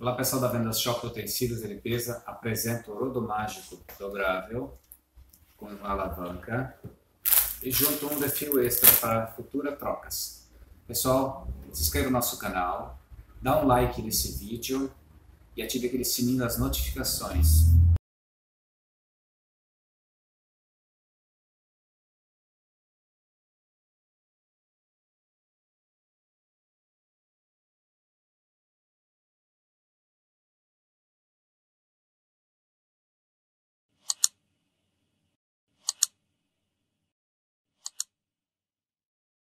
Olá pessoal da Vendas Shop Utensílios e Limpeza, apresento o rodo mágico dobrável com alavanca e junto um desafio extra para futuras trocas. Pessoal, se inscreva no nosso canal, dá um like nesse vídeo e ative aquele sininho das notificações